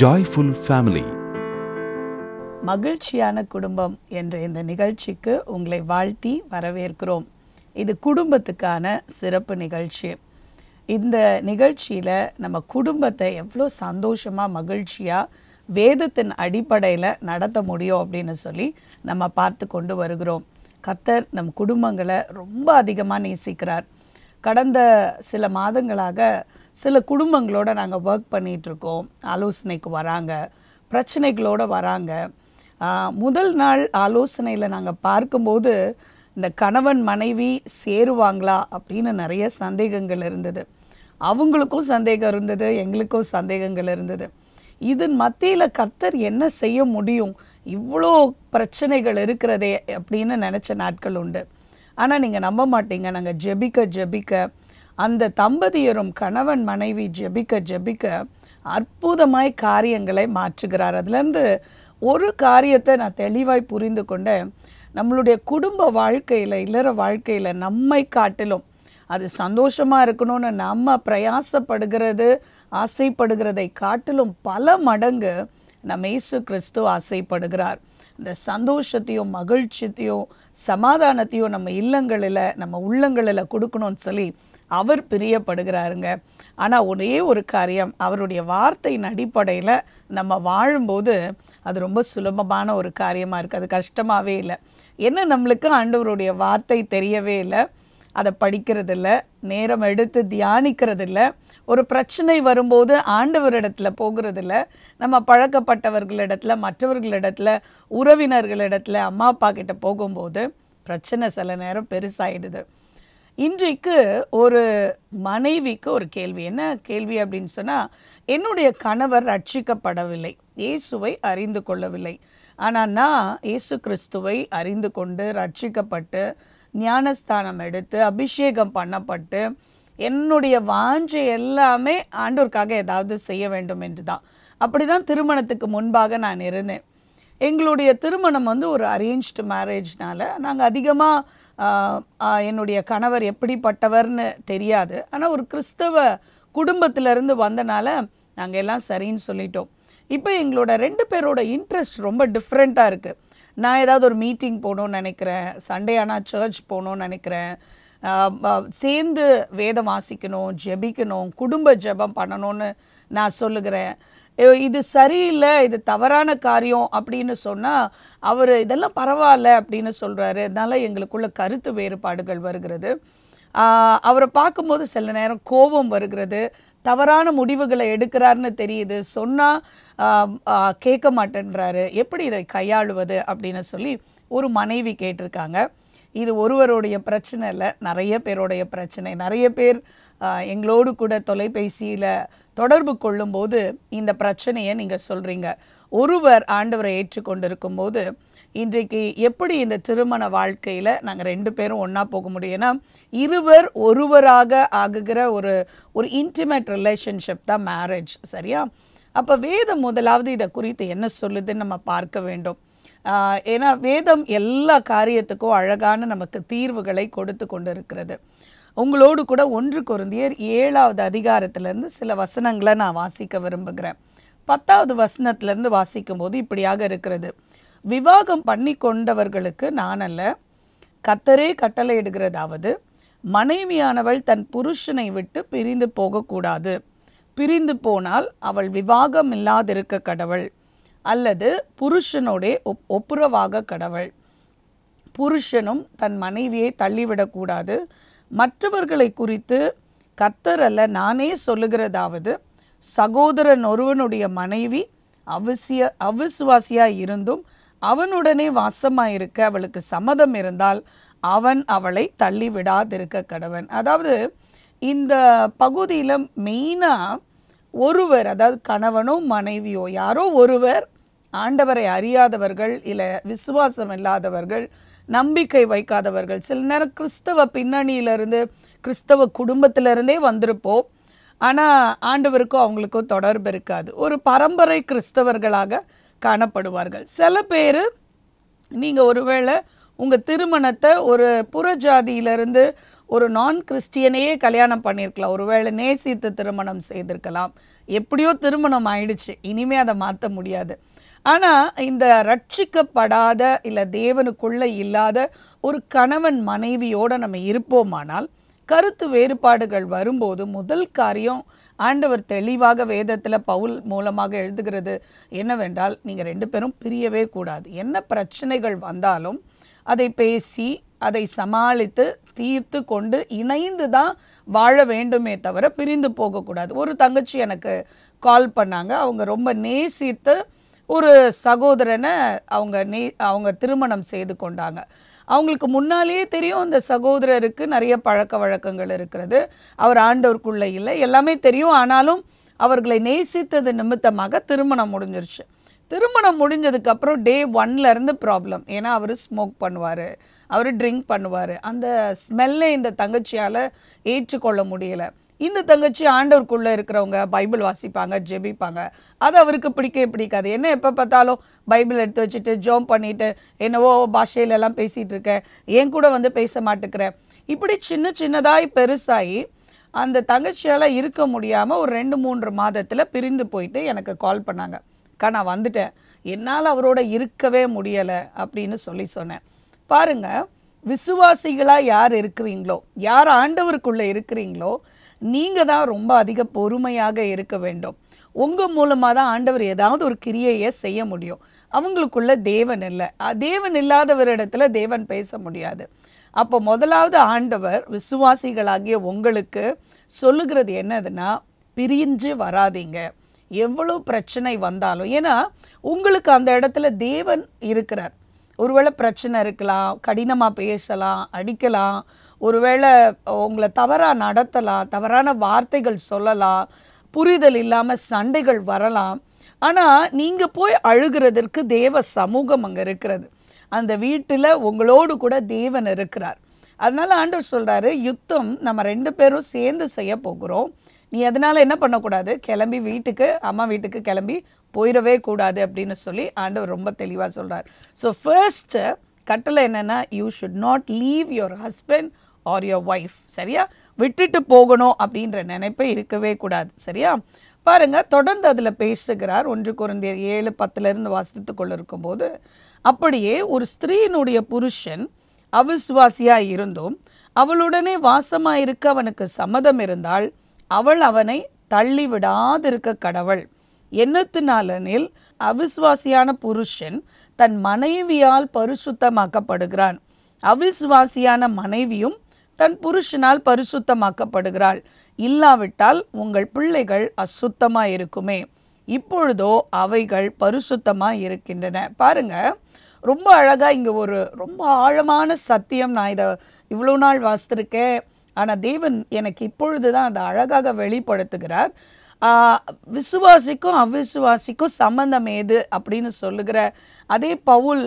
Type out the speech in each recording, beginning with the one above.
Joyful family மகிழ்ச்சியான குடும்பம் என்ற இந்த நிகழ்ச்சிக்கு உங்களை வாழ்த்தி வரவேற்கிறோம். இது குடும்பத்துக்கான சிறப்பு நிகழ்ச்சி. இந்த நிகழ்ச்சியில் நம்ம குடும்பத்தை எவ்வளோ சந்தோஷமாக மகிழ்ச்சியாக வேதத்தின் அடிப்படையில் நடத்த முடியும் அப்படின்னு சொல்லி நம்ம பார்த்து கொண்டு வருகிறோம். கத்தர் நம் குடும்பங்களை ரொம்ப அதிகமாக நேசிக்கிறார். கடந்த சில மாதங்களாக சில குடும்பங்களோடு நாங்கள் ஒர்க் பண்ணிகிட்ருக்கோம் ஆலோசனைக்கு வராங்க. பிரச்சனைகளோட வராங்க. முதல் நாள் ஆலோசனையில் நாங்கள் பார்க்கும்போது இந்த கணவன் மனைவி சேருவாங்களா அப்படின்னு நிறைய சந்தேகங்கள் இருந்தது. அவங்களுக்கும் சந்தேகம் இருந்தது எங்களுக்கும் சந்தேகங்கள் இருந்தது. இதன் மத்தியில் கர்த்தர் என்ன செய்ய முடியும்? இவ்வளோ பிரச்சனைகள் இருக்கிறதே அப்படின்னு நினச்ச நாட்கள் உண்டு. ஆனால் நீங்கள் நம்ப மாட்டீங்க. நாங்கள் ஜெபிக்க ஜெபிக்க அந்த தம்பதியரும் கணவன் மனைவி ஜெபிக்க ஜெபிக்க அற்புதமாய் காரியங்களை மாற்றுகிறார். அதுலேருந்து ஒரு காரியத்தை நான் தெளிவாய் புரிந்து கொண்டேன். நம்மளுடைய குடும்ப வாழ்க்கையில் இல்லற வாழ்க்கையில் நம்மை காட்டிலும் அது சந்தோஷமாக இருக்கணும்னு நம்ம பிரயாசப்படுகிறது ஆசைப்படுகிறதை காட்டிலும் பல மடங்கு நம்ம இயேசு கிறிஸ்து ஆசைப்படுகிறார். இந்த சந்தோஷத்தையும் மகிழ்ச்சியத்தையும் சமாதானத்தையும் நம்ம இல்லங்களில் நம்ம உள்ளங்களில் கொடுக்கணும்னு சொல்லி அவர் பிரியப்படுகிறாருங்க. ஆனால் ஒரே ஒரு காரியம் அவருடைய வார்த்தையின் அடிப்படையில் நம்ம வாழும்போது அது ரொம்ப சுலபமான ஒரு காரியமாக இருக்குது அது கஷ்டமாகவே இல்லை. என்ன நம்மளுக்கு ஆண்டவருடைய வார்த்தை தெரியவே இல்லை. அதை படிக்கிறதில்ல நேரம் எடுத்து தியானிக்கிறதில்ல ஒரு பிரச்சனை வரும்போது ஆண்டவரிடத்தில் போகிறதில்ல நம்ம பழக்கப்பட்டவர்களிடத்தில் மற்றவர்களிடத்தில் உறவினர்களிடத்தில் அம்மா அப்பா கிட்ட போகும்போது பிரச்சனை சில நேரம் பெருசாயிடுது. இன்றைக்கு ஒரு மனைவிக்கு ஒரு கேள்வி. என்ன கேள்வி அப்படின்னு சொன்னால் என்னுடைய கணவர் ரட்சிக்கப்படவில்லை. இயேசுவை அறிந்து கொள்ளவில்லை. ஆனால் நான் இயேசு கிறிஸ்துவை அறிந்து கொண்டு ரட்சிக்கப்பட்டு ஞானஸ்தானம் எடுத்து அபிஷேகம் பண்ணப்பட்டு என்னுடைய வாஞ்சை எல்லாமே ஆண்டோருக்காக ஏதாவது செய்ய வேண்டும் என்று தான். அப்படி தான் திருமணத்துக்கு முன்பாக நான் இருந்தேன். எங்களுடைய திருமணம் வந்து ஒரு அரேஞ்ச்டு மேரேஜ்னால நாங்கள் அதிகமாக என்னுடைய கணவர் எப்படிப்பட்டவர்னு தெரியாது. ஆனால் ஒரு கிறிஸ்தவ குடும்பத்திலேருந்து வந்தனால நாங்கள் எல்லாம் சரின்னு சொல்லிட்டோம். இப்போ எங்களோட ரெண்டு பேரோட இன்ட்ரெஸ்ட் ரொம்ப டிஃப்ரெண்ட்டாக இருக்குது நான் ஏதாவது ஒரு மீட்டிங் போகணும்னு நினைக்கிறேன். சண்டே ஆனால் சர்ச் போகணும்னு நினைக்கிறேன். சேர்ந்து வேதம் வாசிக்கணும் ஜெபிக்கணும் குடும்ப ஜெபம் பண்ணணும்னு நான் சொல்லுகிறேன். இது சரியில்லை இது தவறான காரியம் அப்படின்னு சொன்னால் அவர் இதெல்லாம் பரவாயில்ல அப்படின்னு சொல்கிறாரு அதனால் எங்களுக்குள்ள கருத்து வேறுபாடுகள் வருகிறது. அவரை பார்க்கும்போது சில நேரம் கோபம் வருகிறது. தவறான முடிவுகளை எடுக்கிறாருன்னு தெரியுது. சொன்னால் கேட்க மாட்டேன்றாரு. எப்படி இதை கையாளுவது அப்படின்னு சொல்லி ஒரு மனைவி கேட்டிருக்காங்க. இது ஒருவருடைய பிரச்சனை இல்லை. நிறைய பேருடைய பிரச்சனை. நிறைய பேர் எங்களோடு கூட தொலைபேசியில் தொடர்பு கொள்ளும்போது இந்த பிரச்சனையை நீங்கள் சொல்கிறீங்க ஒருவர் ஆண்டவரை ஏற்றுக்கொண்டிருக்கும் போது இன்றைக்கு எப்படி இந்த திருமண வாழ்க்கையில் நாங்கள் ரெண்டு பேரும் ஒன்றா போக முடியும்னா இருவர் ஒருவராக ஆகுகிற ஒரு ஒரு இன்டிமேட் ரிலேஷன்ஷிப் தான் மேரேஜ் சரியா? அப்போ வேதம் முதலாவது இதை குறித்து என்ன சொல்லுதுன்னு நம்ம பார்க்க வேண்டும். ஏன்னா வேதம் எல்லா காரியத்துக்கும் அழகான நமக்கு தீர்வுகளை கொடுத்து கொண்டு இருக்கிறது உங்களோடு கூட ஒன்று குருந்தியர் ஏழாவது அதிகாரத்திலேருந்து சில வசனங்களை நான் வாசிக்க விரும்புகிறேன். பத்தாவது வசனத்திலிருந்து வாசிக்கும்போது இப்படியாக இருக்கிறது. விவாகம் பண்ணி கொண்டவர்களுக்கு நான் அல்ல கத்தரே கட்டளையிடுகிறதாவது மனைவியானவள் தன் புருஷனை விட்டு பிரிந்து போகக்கூடாது. பிரிந்து போனால் அவள் விவாகம் இல்லாதிருக்க கடவுள் அல்லது புருஷனோடே ஒப் ஒப்புரவாக கடவுள். புருஷனும் தன் மனைவியை தள்ளிவிடக்கூடாது. மற்றவர்களை குறித்து கத்தர் அல்ல நானே சொல்லுகிறதாவது சகோதரன் ஒருவனுடைய மனைவி அவசிய அவிசுவாசியாக இருந்தும் அவனுடனே வாசமாயிருக்க அவளுக்கு சம்மதம் இருந்தால் அவன் அவளை தள்ளி விடாதிருக்க கடவன். அதாவது இந்த பகுதியில் மெயினாக ஒருவர் அதாவது கணவனோ மனைவியோ யாரோ ஒருவர் ஆண்டவரை அறியாதவர்கள் இல்லை விசுவாசம் இல்லாதவர்கள் நம்பிக்கை வைக்காதவர்கள் சில நேரம் கிறிஸ்தவ பின்னணியிலிருந்து கிறிஸ்தவ குடும்பத்திலிருந்தே வந்திருப்போம். ஆனால் ஆண்டவருக்கும் அவங்களுக்கும் தொடர்பு இருக்காது. ஒரு பரம்பரை கிறிஸ்தவர்களாக காணப்படுவார்கள். சில பேர் நீங்கள் ஒருவேளை உங்கள் திருமணத்தை ஒரு புறஜாதியிலிருந்து ஒரு நான் கிறிஸ்டியனையே கல்யாணம் பண்ணியிருக்கலாம் ஒருவேளை நேசித்து திருமணம் செய்திருக்கலாம். எப்படியோ திருமணம் ஆயிடுச்சு. இனிமே அதை மாற்ற முடியாது. ஆனால் இந்த ரட்சிக்கப்படாத இல்லை தேவனுக்குள்ளே இல்லாத ஒரு கணவன் மனைவியோடு நம்ம இருப்போமானால் கருத்து வேறுபாடுகள் வரும்போது முதல் காரியம் ஆண்டவர் தெளிவாக வேதத்தில் பவுல் மூலமாக எழுதுகிறது என்னவென்றால் நீங்கள் ரெண்டு பேரும் பிரியவே கூடாது. என்ன பிரச்சனைகள் வந்தாலும் அதை பேசி அதை சமாளித்து தீர்த்து கொண்டு இணைந்து தான் வாழ வேண்டுமே தவிர பிரிந்து போகக்கூடாது. ஒரு தங்கச்சி எனக்கு கால் பண்ணாங்க. அவங்க ரொம்ப நேசித்து ஒரு சகோதரனை அவங்க நே அவங்க திருமணம் செய்து கொண்டாங்க. அவங்களுக்கு முன்னாலேயே தெரியும் இந்த சகோதரருக்கு நிறைய பழக்க வழக்கங்கள் இருக்கிறது. அவர் ஆண்டோருக்குள்ளே இல்லை. எல்லாமே தெரியும். ஆனாலும் அவர்களை நேசித்தது நிமித்தமாக திருமணம் முடிஞ்சிருச்சு. திருமணம் முடிஞ்சதுக்கப்புறம் டே ஒன்லேருந்து ப்ராப்ளம். ஏன்னா அவர் ஸ்மோக் பண்ணுவார். அவர் ட்ரிங்க் பண்ணுவார். அந்த ஸ்மெல்லை இந்த தங்கச்சியால் ஏற்றுக்கொள்ள முடியலை. இந்த தங்கச்சி ஆண்டவருக்குள்ளே இருக்கிறவங்க பைபிள் வாசிப்பாங்க ஜெபிப்பாங்க. அது அவருக்கு பிடிக்கவே பிடிக்காது. என்ன எப்போ பார்த்தாலும் பைபிள் எடுத்து வச்சுட்டு ஜோம் பண்ணிட்டு என்னவோ பாஷையிலெல்லாம் பேசிகிட்டு இருக்கேன் என் கூட வந்து பேச மாட்டேக்கிறேன் இப்படி சின்ன சின்னதாகி பெருசாகி அந்த தங்கச்சியால் இருக்க முடியாமல் ஒரு ரெண்டு மூன்று மாதத்தில் பிரிந்து போயிட்டு எனக்கு கால் பண்ணாங்க. அக்கா நான் வந்துட்டேன். என்னால் அவரோட இருக்கவே முடியலை அப்படின்னு சொல்லி சொன்னேன். பாருங்க விசுவாசிகளாக யார் இருக்கிறீங்களோ யார் ஆண்டவருக்குள்ளே இருக்கிறீங்களோ நீங்கள் தான் ரொம்ப அதிக பொறுமையாக இருக்க வேண்டும். உங்கள் மூலமாக தான் ஆண்டவர் ஏதாவது ஒரு கிரியையை செய்ய முடியும். அவங்களுக்குள்ள தேவன் இல்லை. தேவன் இல்லாதவரிடத்துல தேவன் பேச முடியாது. அப்போ முதலாவது ஆண்டவர் விசுவாசிகளாகிய உங்களுக்கு சொல்லுகிறது என்னதுன்னா பிரிஞ்சு வராதீங்க. எவ்வளோ பிரச்சனை வந்தாலும். ஏன்னா உங்களுக்கு அந்த இடத்துல தேவன் இருக்கிறார். ஒருவேளை பிரச்சனை இருக்கலாம் கடினமாக பேசலாம் அடிக்கலாம் ஒருவேளை உங்களை தவறாக நடத்தலாம் தவறான வார்த்தைகள் சொல்லலாம் புரிதல் இல்லாமல் சண்டைகள் வரலாம். ஆனால் நீங்கள் போய் அழுகிறதற்கு தேவ சமூகம் அங்கே இருக்கிறது. அந்த வீட்டில் உங்களோடு கூட தேவன் இருக்கிறார். அதனால் ஆண்டவர் சொல்கிறாரு யுத்தம் நம்ம ரெண்டு பேரும் சேர்ந்து செய்ய போகிறோம். நீ அதனால என்ன பண்ணக்கூடாது? கிளம்பி வீட்டுக்கு அம்மா வீட்டுக்கு கிளம்பி போயிடவே கூடாது அப்படின்னு சொல்லி ஆண்டவர் ரொம்ப தெளிவாக சொல்கிறார் ஸோ ஃபர்ஸ்ட்டு கட்டளை என்னென்னா you should not leave your husband or your wife சரியா? விட்டுட்டு போகணும் அப்படின்ற நினைப்பே இருக்கவே கூடாது சரியா? பாருங்கள் தொடர்ந்து அதில் பேசுகிறார். ஒன்று குறைந்த ஏழு பத்துலேருந்து வாசித்து கொண்டு இருக்கும்போது அப்படியே ஒரு ஸ்திரீயினுடைய புருஷன் அவிசுவாசியாக இருந்தும் அவளுடனே வாசமாக இருக்க அவனுக்கு சம்மதம் இருந்தால் அவள் அவனை தள்ளி விடாதிருக்க கடவள். என்னத்தினாலெனில் அவிசுவாசியான புருஷன் தன் மனைவியால் பரிசுத்தமாக்கப்படுகிறான். அவிசுவாசியான மனைவியும் தன் புருஷனால் பரிசுத்தமாக்கப்படுகிறாள். இல்லாவிட்டால் உங்கள் பிள்ளைகள் அசுத்தமாக இருக்குமே இப்பொழுதோ அவைகள் பரிசுத்தமாக இருக்கின்றன பாருங்க ரொம்ப அழகாக இங்கே ஒரு ரொம்ப ஆழமான சத்தியம் நான் இதை இவ்வளோ நாள் வாசித்திருக்கேன். ஆனால் தேவன் எனக்கு இப்பொழுது தான் அதை அழகாக வெளிப்படுத்துகிறார். விசுவாசிக்கும் அவிசுவாசிக்கும் சம்பந்தம் ஏது அப்படின்னு சொல்லுகிற அதே பவுல்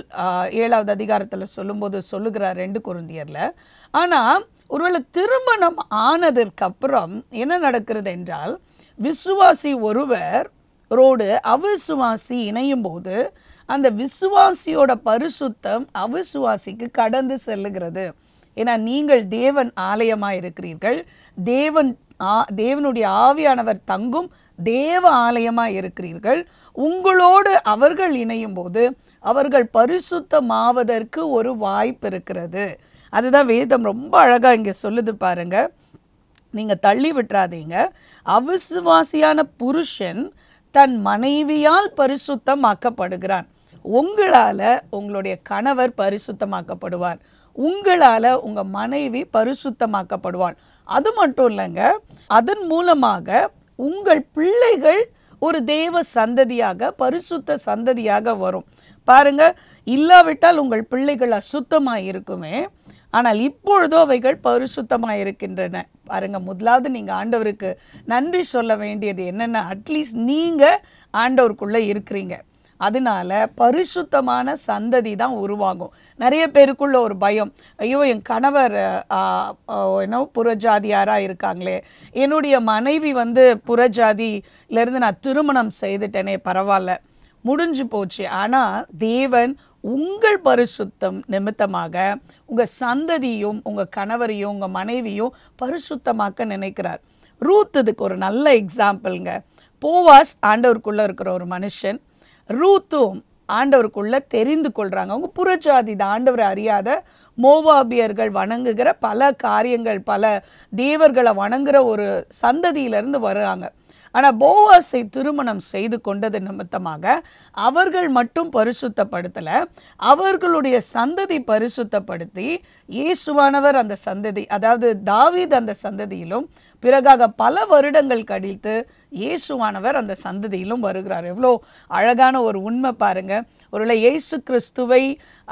ஏழாவது அதிகாரத்தில் சொல்லும்போது சொல்லுகிறார் ரெண்டு குருந்தியரில். ஆனால் ஒருவேளை திருமணம் ஆனதற்கப்புறம் என்ன நடக்கிறது என்றால் விசுவாசி ஒருவர் ரோடு அவிசுவாசி இணையும் போது அந்த விசுவாசியோட பரிசுத்தம் அவிசுவாசிக்கு கடந்து செல்லுகிறது. ஏன்னா நீங்கள் தேவன் ஆலயமாக இருக்கிறீர்கள். தேவன் ஆ- தேவனுடைய ஆவியானவர் தங்கும் தேவ ஆலயமாக இருக்கிறீர்கள். உங்களோடு அவர்கள் இணையும் போது அவர்கள் பரிசுத்தமாவதற்கு ஒரு வாய்ப்பு இருக்கிறது. அதுதான் வேதம் ரொம்ப அழகாக இங்கே சொல்லுது பாருங்க. நீங்கள் தள்ளி விட்டுறாதீங்க. அவிசுவாசியான புருஷன் தன் மனைவியால் பரிசுத்தமாக்கப்படுகிறான். உங்களால் உங்களுடைய கணவர் பரிசுத்தமாக்கப்படுவார். உங்களால் உங்கள் மனைவி பரிசுத்தமாக்கப்படுவாள். அது மட்டும் இல்லைங்க அதன் மூலமாக உங்கள் பிள்ளைகள் ஒரு தேவ சந்ததியாக பரிசுத்த சந்ததியாக வரும். பாருங்க இல்லாவிட்டால் உங்கள் பிள்ளைகள் அசுத்தமாக இருக்குமே ஆனால் இப்பொழுதோ அவைகள் பரிசுத்தமாக இருக்கின்றன. பாருங்க முதலாவது நீங்கள் ஆண்டவருக்கு நன்றி சொல்ல வேண்டியது என்னென்ன அட்லீஸ்ட் நீங்கள் ஆண்டவருக்குள்ளே இருக்கிறீங்க. அதனால பரிசுத்தமான சந்ததி தான் உருவாகும். நிறைய பேருக்குள்ள ஒரு பயம். ஐயோ என் கணவர் என்ன புறஜாதியாராக இருக்காங்களே. என்னுடைய மனைவி வந்து புறஜாதியிலேருந்து நான் திருமணம் செய்துட்டேனே பரவாயில்ல. முடிஞ்சு போச்சு. ஆனால் தேவன் உங்கள் பரிசுத்தம் நிமித்தமாக உங்கள் சந்ததியும் உங்கள் கணவரையும் உங்கள் மனைவியும் பரிசுத்தமாக்க நினைக்கிறார். ரூத் இதுக்கு ஒரு நல்ல எக்ஸாம்பிள்ங்க. போவாஸ் ஆண்டவருக்குள்ளே இருக்கிற ஒரு மனுஷன். ரூத்தும் ஆண்டவருக்குள்ளே தெரிந்து கொள்கிறாங்க அவங்க புறஜாதி தான். ஆண்டவரை அறியாத மோவாபியர்கள் வணங்குகிற பல காரியங்கள் பல தேவர்களை வணங்குகிற ஒரு சந்ததியிலேருந்து வர்றாங்க. ஆனால் போவாஸை திருமணம் செய்து கொண்டது நிமித்தமாக அவர்கள் மட்டும் பரிசுத்தப்படுத்தலை. அவர்களுடைய சந்ததி பரிசுத்தப்படுத்தி இயேசுவானவர் அந்த சந்ததி அதாவது தாவீத் அந்த சந்ததியிலும் பிறகாக பல வருடங்கள் கழித்து இயேசுவானவர் அந்த சந்ததியிலும் வருகிறார். எவ்வளோ அழகான ஒரு உண்மை பாருங்கள் ஒருவேளை இயேசு கிறிஸ்துவை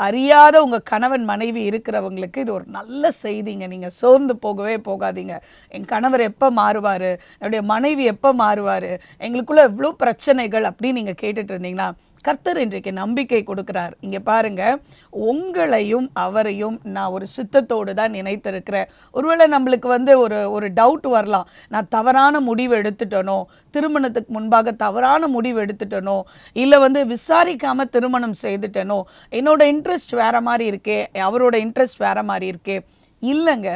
அறியாத உங்கள் கணவன் மனைவி இருக்கிறவங்களுக்கு இது ஒரு நல்ல செய்திங்க. நீங்கள் சோர்ந்து போகவே போகாதீங்க. என் கணவர் எப்போ மாறுவார்? என்னுடைய மனைவி எப்போ மாறுவார்? எங்களுக்குள்ளே எவ்வளோ பிரச்சனைகள் அப்படின்னு நீங்கள் கேட்டுட்டு இருந்தீங்கன்னா கர்த்தர் இன்றைக்கு நம்பிக்கை கொடுக்கிறார். இங்கே பாருங்க உங்களையும் அவரையும் நான் ஒரு சித்தத்தோடு தான் நினைத்திருக்கிறேன். ஒருவேளை நம்மளுக்கு வந்து ஒரு ஒரு டவுட் வரலாம். நான் தவறான முடிவு எடுத்துட்டனோ திருமணத்துக்கு முன்பாக தவறான முடிவு எடுத்துட்டனோ இல்லை வந்து விசாரிக்காமல் திருமணம் செய்துட்டனோ என்னோட இன்ட்ரெஸ்ட் வேற மாதிரி இருக்கே அவரோட இன்ட்ரெஸ்ட் வேற மாதிரி இருக்கே இல்லைங்க.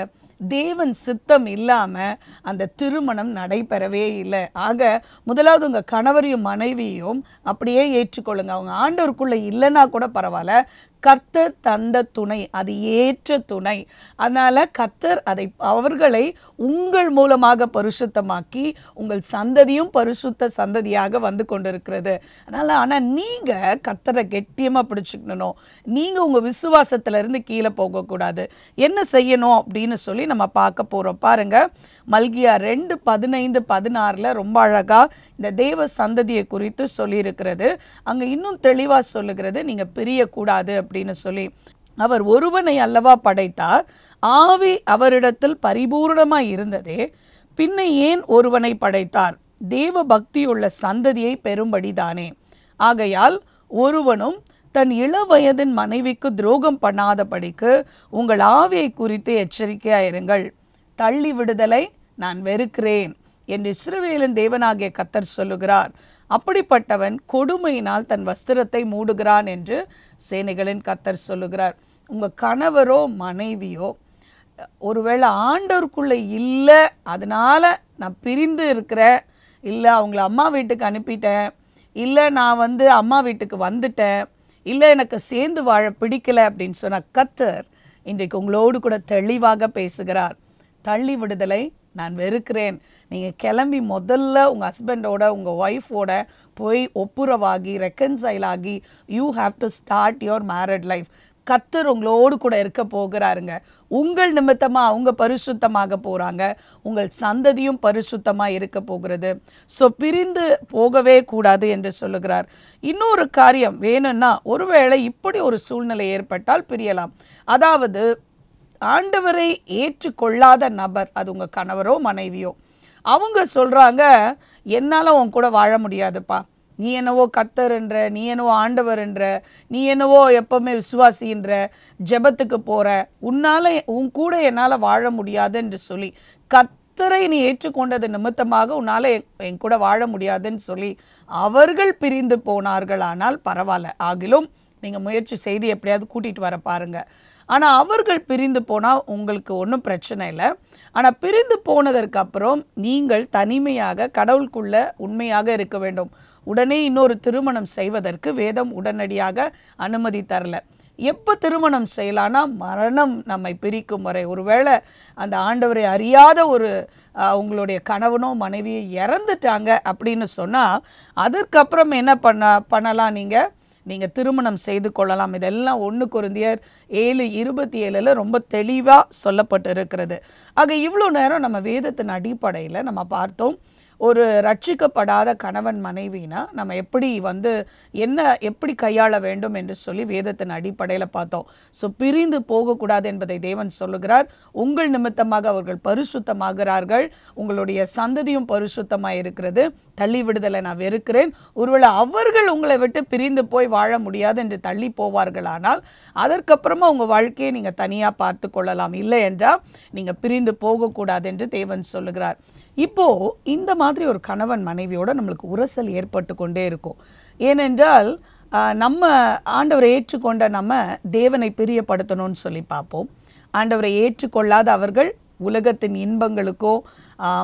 தேவன் சித்தம் இல்லாம அந்த திருமணம் நடைபெறவே இல்லை. ஆக முதலாவது உங்க கணவரையும் மனைவியும் அப்படியே ஏற்றுக்கொள்ளுங்க. அவங்க ஆண்டவருக்குள்ள இல்லைன்னா கூட பரவாயில்ல. கர்த்தர் தந்த துணை அது ஏற்ற துணை. அதனால் கர்த்தர் அதை அவர்களை உங்கள் மூலமாக பரிசுத்தமாக்கி உங்கள் சந்ததியும் பரிசுத்த சந்ததியாக வந்து கொண்டிருக்கிறது. அதனால் ஆனால் நீங்கள் கர்த்தரை கெட்டியமாக பிடிச்சிக்கணும். நீங்கள் உங்கள் விசுவாசத்துலேருந்து கீழே போகக்கூடாது. என்ன செய்யணும் அப்படின்னு சொல்லி நம்ம பார்க்க போகிறோம் பாருங்கள் மல்கியா ரெண்டு பதினைந்து பதினாறில் ரொம்ப அழகாக இந்த தேவ சந்ததியை குறித்து சொல்லியிருக்கிறது. அங்கே இன்னும் தெளிவாக சொல்லுகிறது நீங்கள் பிரியக்கூடாது அப்படி அப்படின்னு சொல்லி அவர் ஒருவனை அல்லவா படைத்தார். ஆவி அவரிடத்தில் பரிபூரணமாய் இருந்ததே. பின்ன ஏன் ஒருவனை படைத்தார்? தேவ பக்தியுள்ள சந்ததியை பெறும்படிதானே ஆகையால் ஒருவனும் தன் இள வயதின் மனைவிக்கு துரோகம் பண்ணாதபடிக்கு உங்கள் ஆவியை குறித்து எச்சரிக்கையாயிருங்கள் தள்ளி விடுதலை நான் வெறுக்கிறேன் என்று இஸ்ரவேலின் தேவனாகிய கத்தர் சொல்லுகிறார். அப்படிப்பட்டவன் கொடுமையினால் தன் வஸ்திரத்தை மூடுகிறான் என்று சேனைகளின் கத்தர் சொல்லுகிறார். உங்கள் கணவரோ மனைவியோ ஒருவேளை ஆண்டவருக்குள்ளே இல்லை அதனால் நான் பிரிந்து இருக்கிறேன் இல்லை அவங்கள அம்மா வீட்டுக்கு அனுப்பிட்டேன் இல்லை நான் வந்து அம்மா வீட்டுக்கு வந்துட்டேன் இல்லை எனக்கு சேர்ந்து வாழ பிடிக்கலை அப்படின்னு சொன்ன கத்தர் இன்றைக்கு உங்களோடு கூட தெளிவாக பேசுகிறார். தள்ளி விடுதலை நான் வெறுக்கிறேன். நீங்கள் கிளம்பி முதல்ல உங்கள் ஹஸ்பண்டோட உங்கள் ஒய்ஃபோட போய் ஒப்புரவாகி ரெக்கன்சைல் ஆகி you have to start your married life together உங்களோடு கூட இருக்க போகிறாருங்க. உங்கள் நிமித்தமாக அவங்க பரிசுத்தமாக போகிறாங்க உங்கள் சந்ததியும் பரிசுத்தமாக இருக்க போகிறது. ஸோ பிரிந்து போகவே கூடாது என்று சொல்லுகிறார். இன்னொரு காரியம் வேணும்னா ஒருவேளை இப்படி ஒரு சூழ்நிலை ஏற்பட்டால் பிரியலாம். அதாவது ஆண்டவரை ஏற்றுக்கொள்ளாத நபர். அது உங்கள் கணவரோ மனைவியோ. அவங்க சொல்கிறாங்க என்னால் உன் கூட வாழ முடியாதுப்பா. நீ என்னவோ கத்தருன்ற நீ என்னவோ ஆண்டவர்ன்ற நீ என்னவோ எப்பவுமே விசுவாசின்ற ஜெபத்துக்கு போகிற உன்னால் உன் கூட என்னால் வாழ முடியாது என்று சொல்லி கத்தரை நீ ஏற்றுக்கொண்டது நிமித்தமாக உன்னால் என் கூட வாழ முடியாதுன்னு சொல்லி அவர்கள் பிரிந்து போனார்களானால் பரவாயில்ல. ஆகிலும் நீங்கள் முயற்சி செய்து எப்படியாவது கூட்டிகிட்டு வர பாருங்க. ஆனால் அவர்கள் பிரிந்து போனால் உங்களுக்கு ஒன்றும் பிரச்சனை இல்லை. ஆனால் பிரிந்து போனதற்கு அப்புறம் நீங்கள் தனிமையாக கடவுளுக்குள்ள உண்மையாக இருக்க வேண்டும். உடனே இன்னொரு திருமணம் செய்வதற்கு வேதம் உடனடியாக அனுமதி தரல. எப்போ திருமணம் செய்யலான்னா மரணம் நம்மை பிரிக்கும் வரை. ஒருவேளை அந்த ஆண்டவரை அறியாத ஒரு உங்களுடைய கணவனோ மனைவியோ இறந்துட்டாங்க அப்படின்னு சொன்னால் அதற்கப்புறம் என்ன பண்ண பண்ணலாம் நீங்கள் நீங்கள் திருமணம் செய்து கொள்ளலாம். இதெல்லாம் ஒன்று குருந்தியர் ஏழு இருபத்தி ஏழில் ரொம்ப தெளிவாக சொல்லப்பட்டு இருக்கிறது ஆக இவ்வளோ நேரம் நம்ம வேதத்தின் அடிப்படையில் நம்ம பார்த்தோம். ஒரு ரட்சிக்கப்படாத கணவன் மனைவினா நம்ம எப்படி வந்து என்ன எப்படி கையாள வேண்டும் என்று சொல்லி வேதத்தின் அடிப்படையில் பார்த்தோம். ஸோ பிரிந்து போகக்கூடாது என்பதை தேவன் சொல்லுகிறார். உங்கள் நிமித்தமாக அவர்கள் பரிசுத்தமாகிறார்கள். உங்களுடைய சந்ததியும் பரிசுத்தமாக இருக்கிறது. தள்ளி விடுதலை நான் வெறுக்கிறேன். ஒருவேளை அவர்கள் உங்களை விட்டு பிரிந்து போய் வாழ முடியாது என்று தள்ளி போவார்களானால் அதற்கப்புறமா உங்கள் வாழ்க்கையை நீங்கள் தனியாக பார்த்து கொள்ளலாம். இல்லை என்றால் நீங்கள் பிரிந்து போகக்கூடாது என்று தேவன் சொல்லுகிறார். இப்போ இந்த மாதிரி ஒரு கணவன் மனைவியோட நம்மளுக்கு உரசல் ஏற்பட்டு கொண்டே இருக்கும். ஏனென்றால் நம்ம ஆண்டவரை ஏற்றுக்கொண்ட நம்ம தேவனை பிரியப்படுத்தணும்னு சொல்லி பார்ப்போம். ஆண்டவரை ஏற்றுக்கொள்ளாத அவர்கள் உலகத்தின் இன்பங்களுக்கோ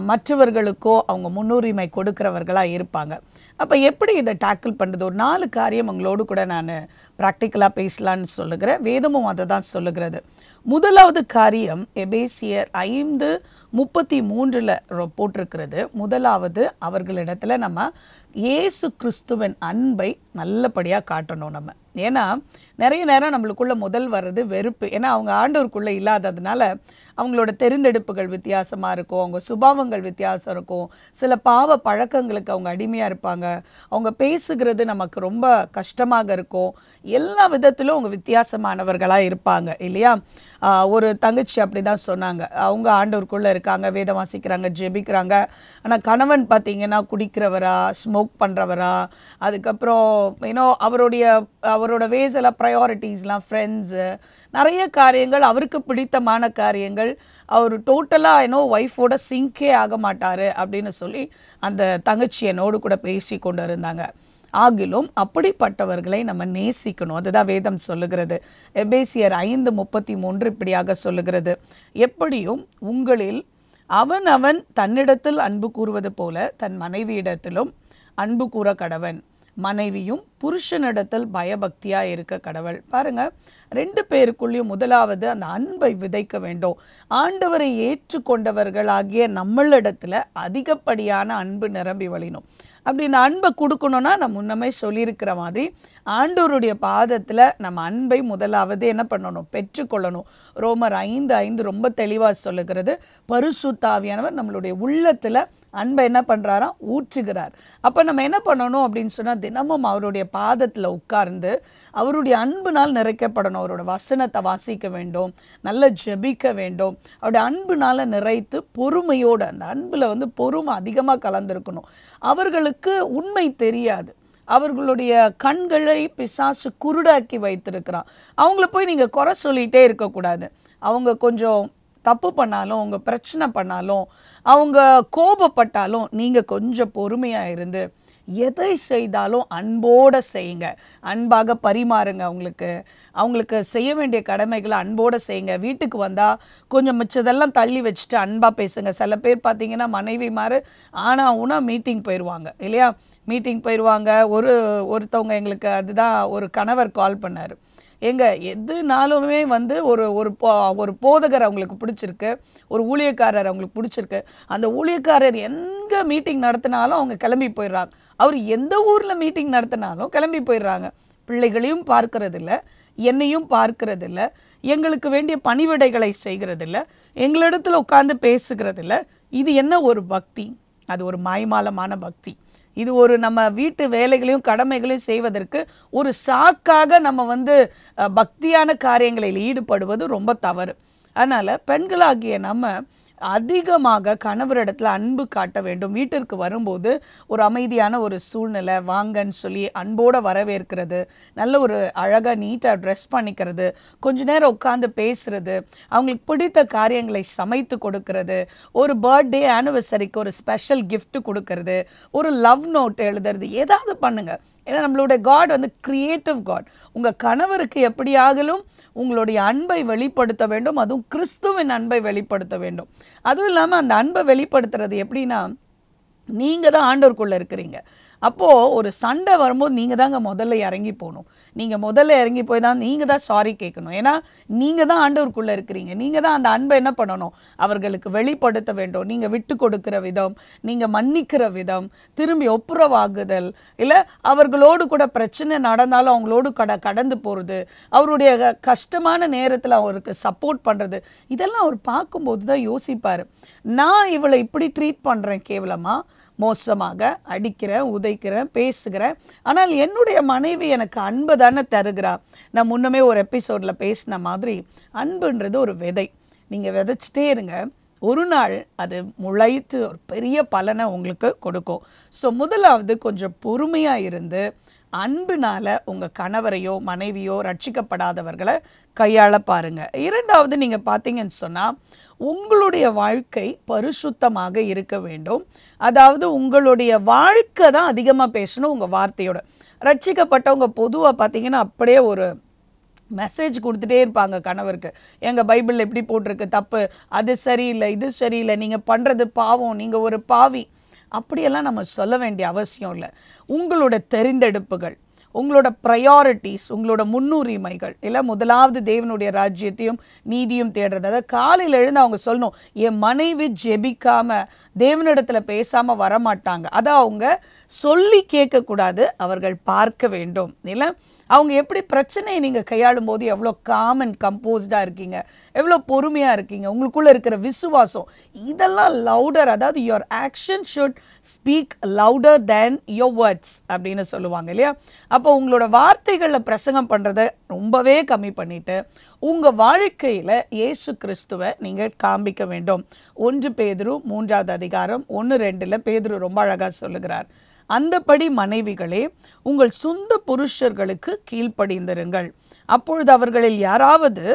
மற்றவர்களுக்கோ அவங்க முன்னுரிமை கொடுக்கிறவர்களாக இருப்பாங்க. அப்போ எப்படி இதை டேக்கிள் பண்ணுறது ஒரு நாலு காரியம் உங்களோடு கூட நான் ப்ராக்டிக்கலாக பேசலான்னு சொல்லுகிறேன். வேதமும் அதை தான் சொல்லுகிறது. முதலாவது காரியம் எபேசியர் ஐந்து முப்பத்தி மூன்றில் போட்டிருக்கிறது. முதலாவது அவர்களிடத்தில் நம்ம இயேசு கிறிஸ்துவின் அன்பை நல்லபடியாக காட்டணும் நம்ம. ஏன்னா நிறைய நேரம் நம்மளுக்குள்ளே முதல் வர்றது வெறுப்பு. ஏன்னா அவங்க ஆண்டோருக்குள்ளே இல்லாததுனால அவங்களோட தெரிந்தெடுப்புகள் வித்தியாசமாக இருக்கும். அவங்க சுபாவங்கள் வித்தியாசம் இருக்கும். சில பாவ பழக்கங்களுக்கு அவங்க அடிமையாக இருப்பாங்க. அவங்க பேசுகிறது நமக்கு ரொம்ப கஷ்டமாக இருக்கும். எல்லா விதத்திலும் அவங்க வித்தியாசமானவர்களாக இருப்பாங்க இல்லையா? ஒரு தங்கச்சி அப்படி தான் சொன்னாங்க. அவங்க ஆண்டவருக்குள்ளே இருக்காங்க வேதம் வாசிக்கிறாங்க ஜெபிக்கிறாங்க. ஆனால் கணவன் பார்த்திங்கன்னா குடிக்கிறவரா ஸ்மோக் பண்ணுறவரா அதுக்கப்புறம் ஏன்னோ அவருடைய அவரோட வேஸ் எல்லாம் ப்ரையாரிட்டிஸ்லாம் ஃப்ரெண்ட்ஸு நிறைய காரியங்கள் அவருக்கு பிடித்தமான காரியங்கள். அவர் டோட்டலாக ஏன்னோ ஒய்ஃபோட சிங்கே ஆக மாட்டார் அப்படின்னு சொல்லி அந்த தங்கச்சி என்னோடு கூட பேசி கொண்டு இருந்தாங்க. ஆகிலும் அப்படிப்பட்டவர்களை நம்ம நேசிக்கணும். அதுதான் வேதம் சொல்லுகிறது. எபேசியர் ஐந்து முப்பத்தி மூன்று இப்படியாக சொல்லுகிறது. எப்படியும் உங்களில் அவன் அவன் தன்னிடத்தில் அன்பு கூறுவது போல தன் மனைவியிடத்திலும் அன்பு கூற கடவன். மனைவியும் புருஷனிடத்தில் பயபக்தியாக இருக்க கடவுள். பாருங்க ரெண்டு பேருக்குள்ளேயும் முதலாவது அந்த அன்பை விதைக்க வேண்டும். ஆண்டவரை ஏற்றுக்கொண்டவர்களாகிய நம்மளிடத்துல அதிகப்படியான அன்பு நிரம்பி வழினும் அப்படி இந்த அன்பை கொடுக்கணும்னா நான் முன்னமே சொல்லியிருக்கிற மாதிரி ஆண்டோருடைய பாதத்தில் நம்ம அன்பை முதலாவது என்ன பண்ணணும்? பெற்றுக்கொள்ளணும். ரோமர் ஐந்து ஐந்து ரொம்ப தெளிவாக சொல்லுகிறது. பரிசுத்தாவியானவர் நம்மளுடைய உள்ளத்தில் அன்பை என்ன பண்ணுறாராம் ஊற்றுகிறார். அப்போ நம்ம என்ன பண்ணணும் அப்படின்னு சொன்னால் தினமும் அவருடைய பாதத்தில் உட்கார்ந்து அவருடைய அன்புனால் நிறைக்கப்படணும். அவரோட வசனத்தை வாசிக்க வேண்டும் நல்லா ஜெபிக்க வேண்டும். அவருடைய அன்புனால் நிறைத்து பொறுமையோடு அந்த அன்பில் வந்து பொறுமை அதிகமாக கலந்துருக்கணும். அவர்களுக்கு உண்மை தெரியாது. அவர்களுடைய கண்களை பிசாசு குருடாக்கி வைத்திருக்கிறான். அவங்கள போய் நீங்கள் குறை சொல்லிகிட்டே இருக்கக்கூடாது. அவங்க கொஞ்சம் தப்பு பண்ணாலும் அவங்க பிரச்சனை பண்ணாலும் அவங்க கோபப்பட்டாலும் நீங்கள் கொஞ்சம் பொறுமையாக இருந்து எதை செய்தாலும் அன்போடு செய்யுங்க. அன்பாக பரிமாறுங்க அவங்களுக்கு. அவங்களுக்கு செய்ய வேண்டிய கடமைகளை அன்போடு செய்யுங்க. வீட்டுக்கு வந்தால் கொஞ்சம் மிச்சதெல்லாம் தள்ளி வச்சுட்டு அன்பாக பேசுங்க. சில பேர் பார்த்தீங்கன்னா மனைவி மாறு ஆனால் உனா மீட்டிங் போயிடுவாங்க இல்லையா? மீட்டிங் போயிடுவாங்க ஒரு ஒருத்தவங்க எங்களுக்கு அதுதான் ஒரு கணவர் கால் பண்ணார். எங்க எதுனாலுமே வந்து ஒரு ஒரு போ ஒரு போதகர் அவங்களுக்கு பிடிச்சிருக்கு. ஒரு ஊழியக்காரர் அவங்களுக்கு பிடிச்சிருக்கு. அந்த ஊழியக்காரர் எங்கே மீட்டிங் நடத்தினாலும் அவங்க கிளம்பி போயிடுறாங்க. அவர் எந்த ஊரில் மீட்டிங் நடத்தினாலும் கிளம்பி போயிடுறாங்க. பிள்ளைகளையும் பார்க்கறதில்ல என்னையும் பார்க்கறதில்ல எங்களுக்கு வேண்டிய பணிவிடைகளை செய்கிறதில்ல எங்களிடத்தில் உட்காந்து பேசுகிறதில்ல. இது என்ன ஒரு பக்தி? அது ஒரு மாய்மாலமான பக்தி. இது ஒரு நம்ம வீட்டு வேலைகளையும் கடமைகளையும் செய்வதற்கு ஒரு சாக்காக நம்ம வந்து பக்தியான காரியங்களில் ஈடுபடுவது ரொம்ப தவறு. அதனால் பெண்களாகிய நம்ம அதிகமாக கணவரிடத்தில் அன்பு காட்ட வேண்டும். வீட்டிற்கு வரும்போது ஒரு அமைதியான ஒரு சூழ்நிலை வாங்கன்னு சொல்லி அன்போடு வரவேற்கிறது. நல்ல ஒரு அழகாக நீட்டாக ட்ரெஸ் பண்ணிக்கிறது. கொஞ்ச நேரம் உட்காந்து பேசுறது. அவங்களுக்கு பிடித்த காரியங்களை சமைத்து கொடுக்கறது. ஒரு பர்த்டே ஆனிவர்சரிக்கு ஒரு ஸ்பெஷல் கிஃப்ட் கொடுக்கறது. ஒரு லவ் நோட் எழுதுறது. ஏதாவது பண்ணுங்க. ஏன்னா நம்மளுடைய காட் வந்து கிரியேட்டிவ் காட் உங்கள் கணவருக்கு எப்படியாகலும் உங்களுடைய அன்பை வெளிப்படுத்த வேண்டும். அதுவும் கிறிஸ்துவின் அன்பை வெளிப்படுத்த வேண்டும். அதுவும் இல்லாமல் அந்த அன்பை வெளிப்படுத்துறது எப்படின்னா நீங்கள் தான் ஆண்டோருக்குள்ளே இருக்கிறீங்க. அப்போது ஒரு சண்டை வரும்போது நீங்கள் தாங்க முதல்ல இறங்கி போகணும். நீங்கள் முதல்ல இறங்கி போய் தான் நீங்கள் தான் சாரி கேட்கணும். ஏன்னா நீங்கள் தான் ஆண்டவருக்குள்ளே இருக்கிறீங்க. நீங்கள் தான் அந்த அன்பை என்ன பண்ணணும்? அவர்களுக்கு வெளிப்படுத்த வேண்டும். நீங்கள் விட்டு கொடுக்கிற விதம் நீங்கள் மன்னிக்கிற விதம் திரும்பி ஒப்புரவாகுதல் இல்லை அவர்களோடு கூட பிரச்சனை நடந்தாலும் அவங்களோடு கட கடந்து போகிறது அவருடைய க- கஷ்டமான நேரத்தில் அவருக்கு சப்போர்ட் பண்ணுறது இதெல்லாம் அவர் பார்க்கும்போது தான் யோசிப்பார். நான் இவளை இப்படி ட்ரீட் பண்ணுறேன் கேவலமாக மோசமாக அடிக்கிறேன் உதைக்கிறேன் பேசுகிறேன் ஆனால் என்னுடைய மனைவி எனக்கு அன்பு தானே தருகிறா. நான் முன்னமே ஒரு எபிசோடில் பேசின மாதிரி அன்புன்றது ஒரு விதை. நீங்கள் விதைச்சிட்டே இருங்க. ஒரு நாள் அது முளைத்து ஒரு பெரிய பலனை உங்களுக்கு கொடுக்கும். ஸோ முதலாவது கொஞ்சம் பொறுமையாக இருந்து அன்பினால் உங்கள் கணவரையோ மனைவியோ ரட்சிக்கப்படாதவர்களை கையாள பாருங்க. இரண்டாவது நீங்கள் பார்த்தீங்கன்னு சொன்னால் உங்களுடைய வாழ்க்கை பரிசுத்தமாக இருக்க வேண்டும். அதாவது உங்களுடைய வாழ்க்கை தான் அதிகமாக பேசணும் உங்கள் வார்த்தையோட. ரட்சிக்கப்பட்டவங்க பொதுவாக பார்த்தீங்கன்னா அப்படியே ஒரு மெசேஜ் கொடுத்துட்டே இருப்பாங்க கணவருக்கு. எங்கள் பைபிளில் எப்படி போட்டிருக்கு தப்பு. அது சரியில்லை இது சரியில்லை. நீங்கள் பண்ணுறது பாவம். நீங்கள் ஒரு பாவி. அப்படியெல்லாம் நம்ம சொல்ல வேண்டிய அவசியம் இல்லை. உங்களோட தெரிந்தெடுப்புகள் உங்களோட ப்ரையாரிட்டிஸ் உங்களோட முன்னுரிமைகள் இல்லை முதலாவது தேவனுடைய ராஜ்யத்தையும் நீதியும் தேடுறது. அதாவது காலையில் எழுந்து அவங்க சொல்லணும் என் மனைவி ஜெபிக்காமல் தேவனிடத்தில் பேசாமல் வரமாட்டாங்க. அதை அவங்க சொல்லி கேட்கக்கூடாது அவர்கள் பார்க்க வேண்டும். இல்லை அவங்க எப்படி பிரச்சனையை நீங்கள் கையாளும் போது எவ்வளோ காம் அண்ட் கம்போஸ்டாக இருக்கீங்க எவ்வளோ பொறுமையாக இருக்கீங்க உங்களுக்குள்ளே இருக்கிற விசுவாசம் இதெல்லாம் லவுடர் அதாவது your action should speak louder than your words அப்படின்னு சொல்லுவாங்க இல்லையா? அப்போ உங்களோட வார்த்தைகளில் பிரசங்கம் பண்ணுறத ரொம்பவே கம்மி பண்ணிவிட்டு உங்கள் வாழ்க்கையில் இயேசு கிறிஸ்துவை நீங்கள் காண்பிக்க வேண்டும். ஒன்று பேதுரு மூன்றாவது அதிகாரம் ஒன்று ரெண்டில் பேதுரு ரொம்ப அழகாக சொல்லுகிறார். அந்தபடி மனைவிகளே உங்கள் சொந்த புருஷர்களுக்கு கீழ்ப்படிந்திருங்கள். அப்பொழுது அவர்களில் யாராவது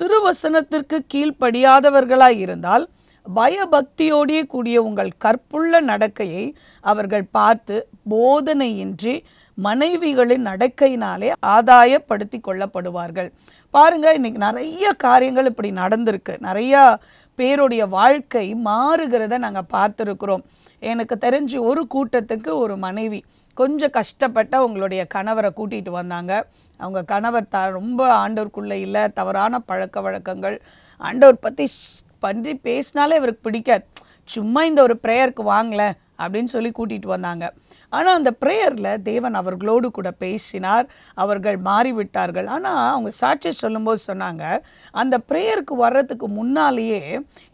திருவசனத்திற்கு கீழ்ப்படியாதவர்களாய் இருந்தால் பயபக்தியோடே கூடிய உங்கள் கற்புள்ள நடக்கையை அவர்கள் பார்த்து போதனையின்றி மனைவிகளின் நடக்கையினாலே ஆதாயப்படுத்தி கொள்ளப்படுவார்கள். பாருங்க இன்னைக்கு நிறைய காரியங்கள் இப்படி நடந்திருக்கு. நிறையா பேருடைய வாழ்க்கை மாறுகிறத நாங்கள் பார்த்துருக்குறோம். எனக்கு தெரிஞ்சு ஒரு கூட்டத்துக்கு ஒரு மனைவி கொஞ்சம் கஷ்டப்பட்ட அவங்களுடைய கணவரை கூட்டிகிட்டு வந்தாங்க. அவங்க கணவர் த ரொம்ப ஆண்டோருக்குள்ளே இல்லை தவறான பழக்க வழக்கங்கள். ஆண்டோர் பற்றி பண்ணி பேசினாலே இவருக்கு பிடிக்காது. சும்மா இந்த ஒரு ப்ரேயருக்கு வாங்கல அப்படின்னு சொல்லி கூட்டிகிட்டு வந்தாங்க. ஆனால் அந்த ப்ரேயரில் தேவன் அவர்களோடு கூட பேசினார். அவர்கள் மாறிவிட்டார்கள். ஆனால் அவங்க சாட்சி சொல்லும்போது சொன்னாங்க அந்த ப்ரேயருக்கு வர்றதுக்கு முன்னாலேயே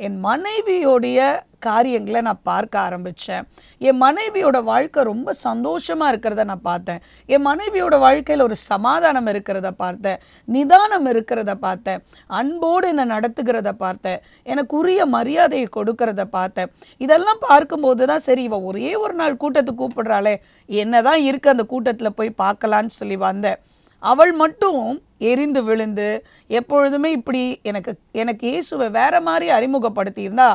என் மனைவியோடைய காரியங்களை நான் பார்க்க ஆரம்பித்தேன் என் மனைவியோட வாழ்க்கை ரொம்ப சந்தோஷமாக இருக்கிறத நான் பார்த்தேன். என் மனைவியோட வாழ்க்கையில் ஒரு சமாதானம் இருக்கிறத பார்த்தேன். நிதானம் இருக்கிறத பார்த்தேன். அன்போடு என்னை நடத்துகிறத பார்த்தேன். எனக்கு உரிய மரியாதையை கொடுக்கறத பார்த்தேன். இதெல்லாம் பார்க்கும்போது தான் சரி இவன் ஒரே ஒரு நாள் கூட்டத்துக்கு கூப்பிடுறாளே என்னதான் இருக்குது அந்த கூட்டத்தில் போய் பார்க்கலான்னு சொல்லி வந்தேன். அவள் மட்டும் எரிந்து விழுந்து எப்பொழுதுமே இப்படி எனக்கு எனக்கு இயேசுவை வேற மாதிரி அறிமுகப்படுத்தியிருந்தா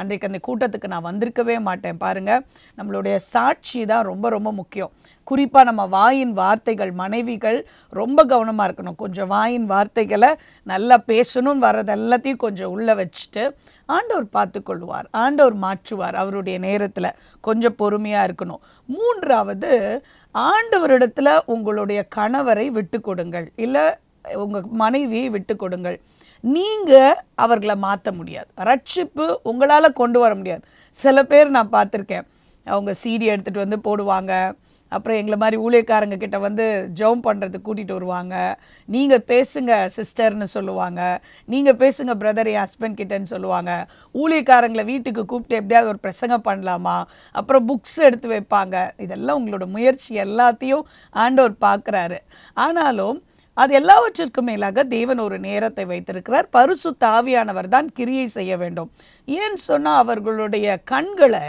அன்றைக்கு அந்த கூட்டத்துக்கு நான் வந்திருக்கவே மாட்டேன். பாருங்கள் நம்மளுடைய சாட்சி தான் ரொம்ப ரொம்ப முக்கியம். குறிப்பாக நம்ம வாயின் வார்த்தைகள் மனைவிகள் ரொம்ப கவனமாக இருக்கணும். கொஞ்சம் வாயின் வார்த்தைகளை நல்லா பேசணும் வர்றது எல்லாத்தையும் கொஞ்சம் உள்ளே வச்சுட்டு ஆண்டவர் பார்த்துக்கொள்வார் ஆண்டவர் மாற்றுவார் அவருடைய நேரத்தில். கொஞ்சம் பொறுமையாக இருக்கணும். மூன்றாவது ஆண்டவரிடத்தில் உங்களுடைய கணவரை விட்டு கொடுங்கள். இல்லை உங்கள் மனைவியை விட்டு கொடுங்கள். நீங்கள் அவர்களை மாற்ற முடியாது. ரட்சிப்பு உங்களால் கொண்டு வர முடியாது. சில பேர் நான் பார்த்துருக்கேன். அவங்க சீடி எடுத்துகிட்டு வந்து போடுவாங்க. அப்புறம் எங்களை மாதிரி ஊழியக்காரங்க கிட்ட வந்து ஜெபம் பண்ணுறதுக்கு கூட்டிகிட்டு வருவாங்க. நீங்கள் பேசுங்க சிஸ்டர்னு சொல்லுவாங்க. நீங்கள் பேசுங்க பிரதர் என் ஹஸ்பண்ட் கிட்டன்னு சொல்லுவாங்க. ஊழியக்காரங்களை வீட்டுக்கு கூப்பிட்டு எப்படியாவது ஒரு பிரசங்கம் பண்ணலாமா? அப்புறம் புக்ஸ் எடுத்து வைப்பாங்க. இதெல்லாம் உங்களோட முயற்சி எல்லாத்தையும் ஆண்டவர் பார்க்குறாரு. ஆனாலும் அது எல்லாவற்றிற்கும் மேலாக தேவன் ஒரு நேரத்தை வைத்திருக்கிறார். பரிசு தாவியானவர் தான் கிரியை செய்ய வேண்டும். ஏன்னு சொன்னால் அவர்களுடைய கண்களை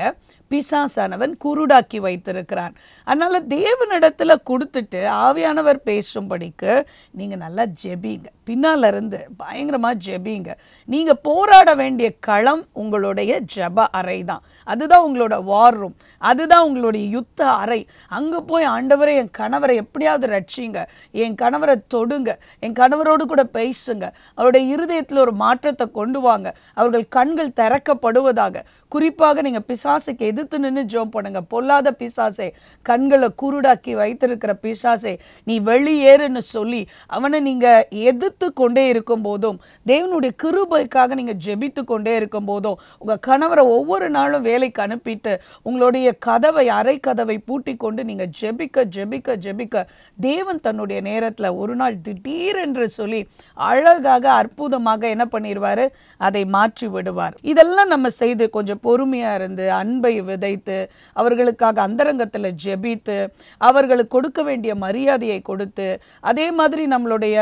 பிசாசானவன் குருடாக்கி வைத்திருக்கிறான். அதனால தேவனிடத்துல கொடுத்துட்டு ஆவியானவர் பேசும்படிக்கு நீங்க நல்லா ஜெபிங்க. பின்னால இருந்து பயங்கரமா ஜெபிங்க. நீங்க போராட வேண்டிய களம் உங்களுடைய ஜெப அறை தான் அதுதான் உங்களோட வார் ரூம் அதுதான் உங்களுடைய யுத்த அறை. அங்கே போய் ஆண்டவரை என் கணவரை எப்படியாவது ரட்சிங்க. என் கணவரை தொடுங்க. என் கணவரோடு கூட பேசுங்க. அவருடைய இருதயத்தில் ஒரு மாற்றத்தை கொண்டு வாங்க. அவர்கள் கண்கள் திறக்கப்படுவதாக குறிப்பாக நீங்கள் பிசாசுக்கு எதிர்த்து நின்று ஜோம் பண்ணுங்க பொல்லாத பிசாசே கண்களை குருடாக்கி வைத்திருக்கிற பிசாசே நீ வெளியேறுன்னு சொல்லி அவனை நீங்கள் எதிர்த்து கொண்டே இருக்கும் போதும் தேவனுடைய கிருபைக்காக நீங்கள் ஜெபித்து கொண்டே இருக்கும் போதும் உங்கள் கணவரை ஒவ்வொரு நாளும் வேலைக்கு அனுப்பிட்டு உங்களுடைய கதவை அரை கதவை பூட்டி கொண்டு நீங்கள் ஜெபிக்க ஜெபிக்க ஜெபிக்க தேவன் தன்னுடைய நேரத்தில் ஒரு நாள் திடீரென்று சொல்லி அழகாக அற்புதமாக என்ன பண்ணிடுவாரு அதை மாற்றி விடுவார் இது இதெல்லாம் நம்ம செய்து கொஞ்சம் பொறுமையாக இருந்து அன்பை விதைத்து அவர்களுக்காக அந்தரங்கத்தில் ஜெபித்து அவர்களுக்கு கொடுக்க வேண்டிய மரியாதையை கொடுத்து அதே மாதிரி நம்மளுடைய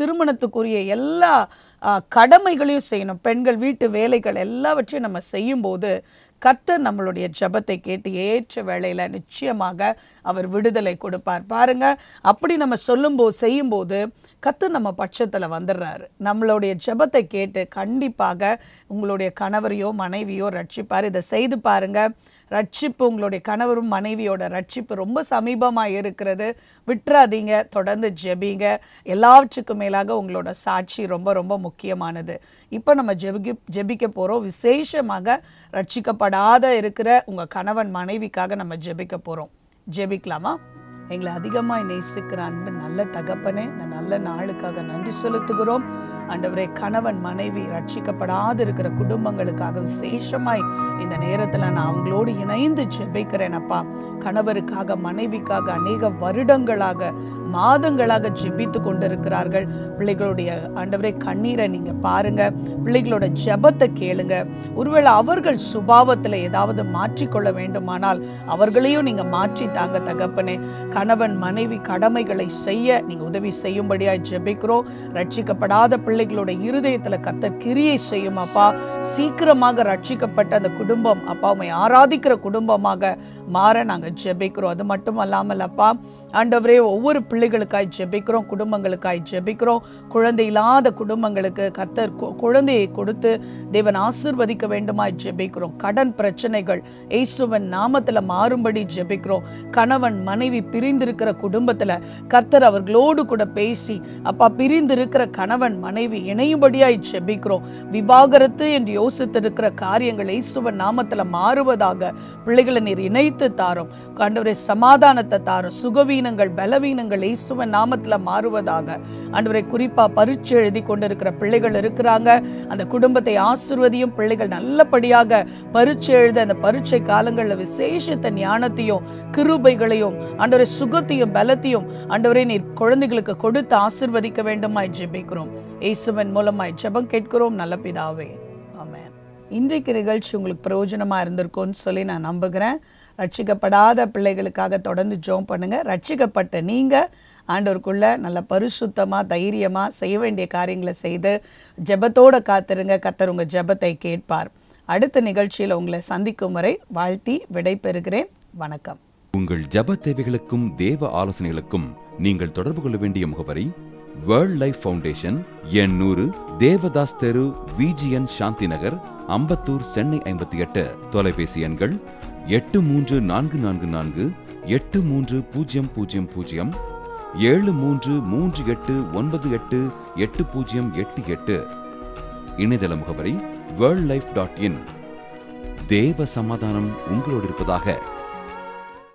திருமணத்துக்குரிய எல்லா கடமைகளையும் செய்யணும். பெண்கள் வீட்டு வேலைகள் எல்லாவற்றையும் நம்ம செய்யும்போது கர்த்தர் நம்மளுடைய ஜெபத்தை கேட்டு ஏற்ற வேளையில் நிச்சயமாக அவர் விடுதலை கொடுப்பார். பாருங்க அப்படி நம்ம சொல்லும்போது செய்யும்போது கத்து நம்ம பட்சத்தில் வந்துடுறாரு நம்மளுடைய ஜெபத்தை கேட்டு கண்டிப்பாக உங்களுடைய கணவரையோ மனைவியோ ரட்சிப்பார். இதை செய்து பாருங்க. ரட்சிப்பு உங்களுடைய கணவரும் மனைவியோட ரட்சிப்பு ரொம்ப சமீபமாக இருக்கிறது. விட்டுறாதீங்க தொடர்ந்து ஜெபிங்க. எல்லாவற்றுக்கும் மேலாக உங்களோட சாட்சி ரொம்ப ரொம்ப முக்கியமானது. இப்போ நம்ம ஜெபிக்க ஜெபிக்க போகிறோம் விசேஷமாக ரட்சிக்கப்படாத இருக்கிற உங்கள் கணவன் மனைவிக்காக நம்ம ஜெபிக்க போகிறோம் ஜெபிக்கலாமா? எங்களை அதிகமாக நேசிக்கிற அன்பு நல்ல தகப்பனே இந்த நல்ல நாளுக்காக நன்றி செலுத்துகிறோம். ஆண்டவரே கணவன் மனைவி ரட்சிக்கப்படாது இருக்கிற குடும்பங்களுக்காக விசேஷமாய் இந்த நேரத்தில் நான் அவங்களோடு இணைந்து ஜெபிக்கிறேனப்பா கணவருக்காக மனைவிக்காக அநேக வருடங்களாக மாதங்களாக ஜெபித்து கொண்டிருக்கிறார்கள். பிள்ளைகளுடைய ஆண்டவரே கண்ணீரை நீங்கள் பாருங்க. பிள்ளைகளோட ஜெபத்தை கேளுங்க. ஒருவேளை அவர்கள் சுபாவத்தில் ஏதாவது மாற்றிக்கொள்ள வேண்டுமானால் அவர்களையும் நீங்கள் மாற்றி தாங்க தகப்பனே. கணவன் மனைவி கடமைகளை செய்ய நீங்க உதவி செய்யும்படியாய் ஜெபிக்கிறோம். ரட்சிக்கப்படாத பிள்ளைகளோட இருதயத்துல கத்த கிரியை செய்யும் அப்பா. சீக்கிரமாக ரட்சிக்கப்பட்ட அந்த குடும்பம் அப்பா உமை ஆராதிக்கிற குடும்பமாக மாற நாங்க ஜெபிக்கிறோம். அது மட்டும் அல்லாமல் அப்பா ஆண்டவரே ஒவ்வொரு பிள்ளைகளுக்காய் ஜெபிக்கிறோம் குடும்பங்களுக்காய் ஜெபிக்கிறோம். குழந்தை இல்லாத குடும்பங்களுக்கு கத்தர் குழந்தையை கொடுத்து தேவன் ஆசிர்வதிக்க வேண்டுமாய் ஜெபிக்கிறோம். கடன் பிரச்சனைகள் இயேசுவன் நாமத்தில் மாறும்படி ஜெபிக்கிறோம். கணவன் மனைவி பிரிந்திருக்கிற குடும்பத்தில் கர்த்தர் அவர்களோடு கூட பேசி அப்பா பிரிந்திருக்கிற கணவன் மனைவி இணையும்படியாய் செபிக்கிறோம். விவாகரத்து என்று யோசித்திருக்கிற காரியங்கள் இயேசுவன் நாமத்தில் மாறுவதாக பிள்ளைகளை நீர் இணைத்து தாரும். ஆண்டவரே சமாதானத்தை தாரும். சுகவீனங்கள் பலவீனங்கள் இயேசுவன் நாமத்தில் மாறுவதாக. ஆண்டவரை குறிப்பாக பரீட்சை எழுதி கொண்டிருக்கிற பிள்ளைகள் இருக்கிறாங்க. அந்த குடும்பத்தை ஆசிர்வதியும் பிள்ளைகள் நல்லபடியாக பரீட்சை எழுத அந்த பரீட்சை காலங்களில் விசேஷத்த ஞானத்தையும் கிருபைகளையும் ஆண்டவரை சுகத்தையும் பலத்தையும் ஆண்டவரை நீர் குழந்தைகளுக்கு கொடுத்து ஆசிர்வதிக்க வேண்டுமாய் ஜெபிக்கிறோம். இயேசுவின் மூலமாய் ஜெபம் கேட்கிறோம். நல்ல பிதாவே. ஆமென். இன்றைக்கு நிகழ்ச்சி உங்களுக்கு பிரயோஜனமாக இருந்திருக்கும்னு சொல்லி நான் நம்புகிறேன். ரட்சிக்கப்படாத பிள்ளைகளுக்காக தொடர்ந்து ஜோம் பண்ணுங்கள் ரட்சிக்கப்பட்ட நீங்கள் ஆண்டவருக்குள்ள நல்ல பரிசுத்தமாக தைரியமாக செய்ய வேண்டிய காரியங்களை செய்து ஜெபத்தோடு காத்திருங்க. கத்தர் உங்கள் ஜெபத்தை கேட்பார். அடுத்த நிகழ்ச்சியில் உங்களை சந்திக்கும் வரை வாழ்த்தி விடை பெறுகிறேன் வணக்கம். உங்கள் ஜப தேவைகளுக்கும் தேவ ஆலோசனைகளுக்கும் நீங்கள் தொடர்பு கொள்ள வேண்டிய முகவரி வேர்ல்ட் லைஃப் ஃபவுண்டேஷன் எண் நூறு தேவதாஸ் தெரு விஜிஎன் சாந்தி நகர் அம்பத்தூர் சென்னை ஐம்பத்தி எட்டு. தொலைபேசி எண்கள் எட்டு மூன்று நான்கு நான்கு நான்கு எட்டு மூன்று பூஜ்ஜியம் பூஜ்ஜியம் பூஜ்ஜியம் ஏழு மூன்று மூன்று எட்டு ஒன்பது எட்டு எட்டு பூஜ்ஜியம் எட்டு எட்டு. இணையதள முகவரி வேர்ல்ட் லைஃப் டாட் இன் தேவ சமாதானம் உங்களோடு இருப்பதாக